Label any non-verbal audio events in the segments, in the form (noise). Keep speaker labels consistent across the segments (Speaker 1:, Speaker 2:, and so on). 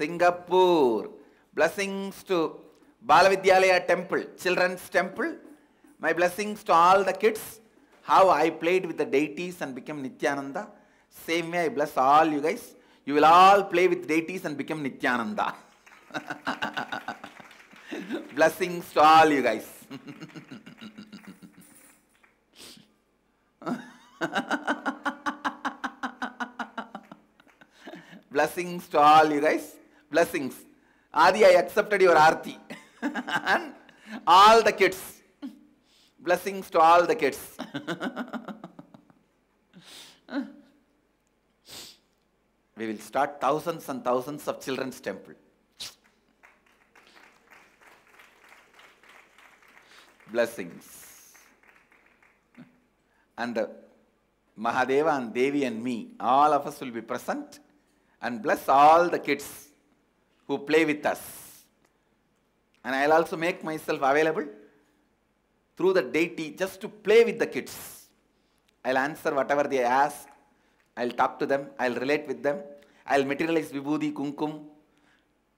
Speaker 1: Singapore. Blessings to Balavidyalaya Temple, Children's Temple. My blessings to all the kids. How I played with the deities and became Nithyananda. Same way I bless all you guys. You will all play with deities and become Nithyananda. (laughs) blessings to all you guys. (laughs) Blessings to all you guys. Blessings. Adi, I accepted your arti. (laughs) and all the kids. Blessings to all the kids. (laughs) we will start thousands and thousands of children's temple. Blessings. And uh, Mahadeva and Devi and me, all of us will be present and bless all the kids who play with us. And I'll also make myself available through the deity just to play with the kids. I'll answer whatever they ask. I'll talk to them. I'll relate with them. I'll materialize vibhuti, kumkum,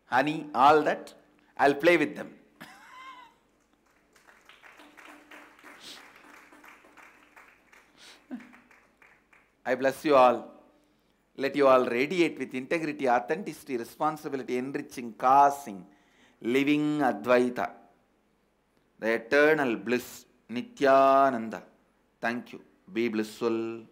Speaker 1: honey, all that. I'll play with them. (laughs) I bless you all. Let you all radiate with integrity, authenticity, responsibility, enriching, causing, living Advaita, the eternal bliss, Nithyananda. Thank you. Be blissful.